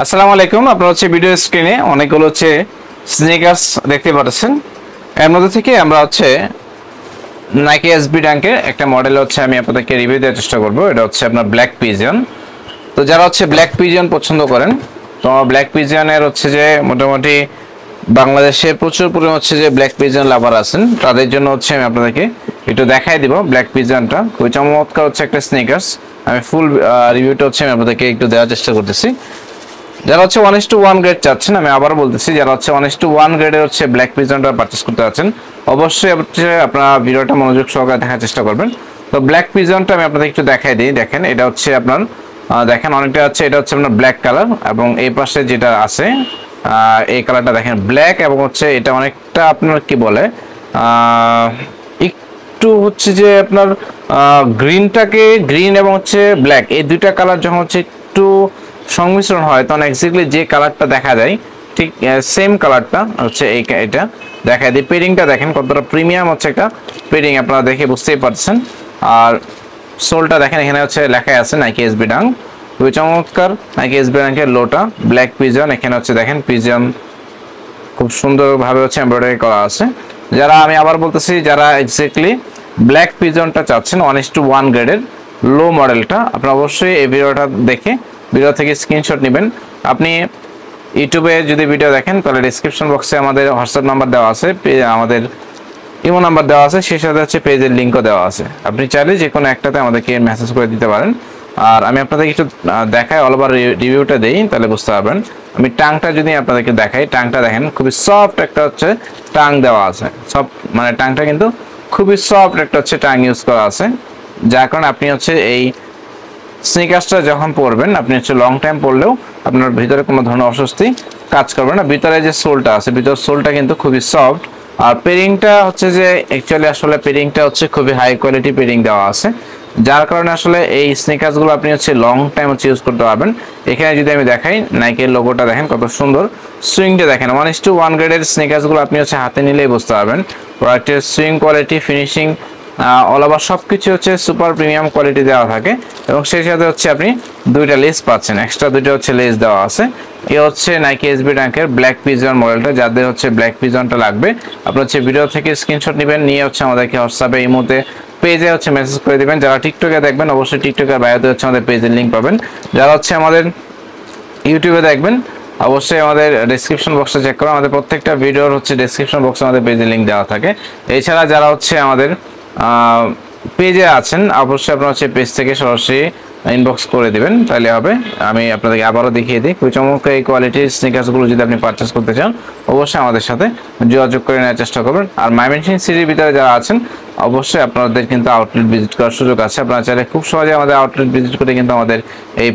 আসসালামু আলাইকুম, আপনারা হচ্ছে ভিডিও স্ক্রিনে অনেকগুলো হচ্ছে স্নিকার্স দেখতে পাচ্ছেন। এর মধ্যে থেকে আমরা হচ্ছে নাইকি এসবি ড্যাঙ্কের একটা মডেল হচ্ছে আমি আপনাদেরকে রিভিউ দেওয়ার চেষ্টা করব। এটা হচ্ছে আপনার ব্ল্যাক পিজিয়ন তো যারা হচ্ছে ব্ল্যাক পিজিয়ন পছন্দ করেন, তো আমার ব্ল্যাক পিজিয়নের হচ্ছে যে মোটামুটি বাংলাদেশে প্রচুর পরিমাণ হচ্ছে যে ব্ল্যাক পিজিয়ন লাভার আছেন, তাদের জন্য হচ্ছে আমি আপনাদেরকে একটু দেখাই দিব ব্ল্যাক পিজিয়নটা খুবই চমৎকার হচ্ছে একটা স্নিকার্স আমি ফুল রিভিউটা হচ্ছে আমি আপনাদেরকে একটু দেওয়ার চেষ্টা করতেছি। যারা হচ্ছে ওয়ান টু ওয়ান গ্রেড চাচ্ছেন, আমি আবার বলতেছি, যারা হচ্ছে ওয়ান টু ওয়ান গ্রেডের হচ্ছে ব্ল্যাক পিজনটা পারচেস করতে যাচ্ছেন, অবশ্যই হচ্ছে আপনারা ভিডিওটা মনোযোগ সহকারে দেখার চেষ্টা করবেন। তো ব্ল্যাক পিজনটা আমি আপনাদের একটু দেখাই দিই, দেখেন, এটা হচ্ছে আপনার দেখেন অনেকটা হচ্ছে, এটা হচ্ছে আপনার ব্ল্যাক কালার এবং এই পাশে যেটা আছে এই কালারটা দেখেন ব্ল্যাক এবং হচ্ছে এটা অনেকটা আপনার কি বলে একটু হচ্ছে যে আপনার গ্রিনটাকে গ্রিন এবং হচ্ছে ব্ল্যাক এই দুইটা কালার যখন হচ্ছে একটু সংমিশ্রণ হয়, তখন এক্স্যাক্টলি যে কালারটা দেখা যায়, ঠিক সেম কালারটা হচ্ছে এই এটা দেখা যায় পেডিংটা দেখেন কতটা প্রিমিয়াম হচ্ছে একটা পেডিং আপনারা দেখে বুঝতেই পারছেন। আর সোলটা দেখেন, এখানে হচ্ছে লেখা আছে নাইকি এসবি ডাং খুবই চমৎকার। নাইকি এসবি ডাঙ্কের লোটা ব্ল্যাক পিজন এখানে হচ্ছে দেখেন পিজন খুব সুন্দরভাবে হচ্ছে এমব্রয়ডারি করা আছে। যারা, আমি আবার বলতেছি, যারা এক্স্যাক্টলি ব্ল্যাক পিজনটা চাচ্ছেন ওয়ান ইস টু ওয়ান গ্রেডের লো মডেলটা আপনারা অবশ্যই এই ভিডিওটা দেখে ভিডিও থেকে স্ক্রিনশট নেবেন। আপনি ইউটিউবে যদি ভিডিও দেখেন তাহলে ডিসক্রিপশন বক্সে আমাদের হোয়াটসঅ্যাপ নাম্বার দেওয়া আছে আমাদের ইমো নাম্বার দেওয়া আছে সেই সাথে হচ্ছে পেজের লিঙ্কও দেওয়া আছে। আপনি চাইলে যে কোনো একটাতে আমাদেরকে মেসেজ করে দিতে পারেন। আর আমি আপনাদেরকে একটু আহ, দেখাই অল ওভার রিভিউটা দিই তাহলে বুঝতে পারবেন। আমি টাংটা যদি আপনাদেরকে দেখাই টাংটা দেখেন খুবই সফট একটা হচ্ছে টাং দেওয়া আছে। সব মানে টাংটা কিন্তু খুবই সফট একটা হচ্ছে টাং ইউজ করা আছে। যার কারণে আপনি হচ্ছে এই স্নিকার্সটা যখন পরবেন, আপনি হচ্ছে লং টাইম পরলেও আপনার ভিতরে কোনো ধরনের অস্বস্তি কাজ করবে না। ভিতরে যে সোলটা আছে, ভিতর সোলটা কিন্তু খুবই সফট আর পেরিংটা হচ্ছে যে অ্যাকচুয়ালি আসলে পেরিংটা হচ্ছে খুবই হাই কোয়ালিটি পেরিং দেওয়া আছে। যার কারণে আসলে এই স্নিকার্সগুলো আপনি হচ্ছে লং টাইম হচ্ছে ইউজ করতে পারবেন। এখানে যদি আমি দেখাই নাইকের লোগোটা দেখেন কত সুন্দর। সুইংটা দেখেন ওয়ান ইস টু ওয়ান গ্রেডের স্নিকার্সগুলো আপনি হচ্ছে হাতে নিলেই বুঝতে পারবেন। প্রোডাক্টের sewing quality finishing all over সব কিছু হচ্ছে সুপার প্রিমিয়াম কোয়ালিটি দেওয়া থাকে এবং সেই সাথে হচ্ছে আপনি দুইটা লেস পাচ্ছেন। এক্সট্রা দুইটা হচ্ছে লেস দেওয়া আছে। এ হচ্ছে নাইকি এসবি ট্যাঙ্কের ব্ল্যাক পিজন মডেলটা যাদের হচ্ছে ব্ল্যাক পিজনটা লাগবে আপনি হচ্ছে ভিডিও থেকে স্ক্রিনশট নেবেন, নিয়ে হচ্ছে আমাদেরকে হোয়াটসঅ্যাপে এই মুহূর্তে পেজে হচ্ছে মেসেজ করে দেবেন। যারা টিকটকে দেখবেন, অবশ্যই টিকটকের বায়োতে হচ্ছে আমাদের পেজের লিঙ্ক পাবেন। যারা হচ্ছে আমাদের ইউটিউবে দেখবেন, অবশ্যই আমাদের ডেসক্রিপশন বক্সে চেক করো আমাদের প্রত্যেকটা ভিডিওর হচ্ছে ডেসক্রিপশন বক্সে আমাদের পেজে লিঙ্ক দেওয়া থাকে। এছাড়া যারা হচ্ছে আমাদের পেজে আছেন, অবশ্যই আপনারা হচ্ছে পেজ থেকে সরাসরি ইনবক্স করে দেবেন, তাহলে হবে। আমি আপনাদেরকে আবারও দেখিয়ে দিই, খুবই চমৎকার এই কোয়ালিটির স্নিকার্সগুলো যদি আপনি পারচেস করতে চান, অবশ্যই আমাদের সাথে যোগাযোগ করে নেওয়ার চেষ্টা করবেন। আর মাইমেনসিং সিটির ভিতরে যারা আছেন, অবশ্যই আপনাদের কিন্তু আউটলেট ভিজিট করার সুযোগ আছে। আপনারা চাইলে খুব সহজে আমাদের আউটলেট ভিজিট করে কিন্তু আমাদের এই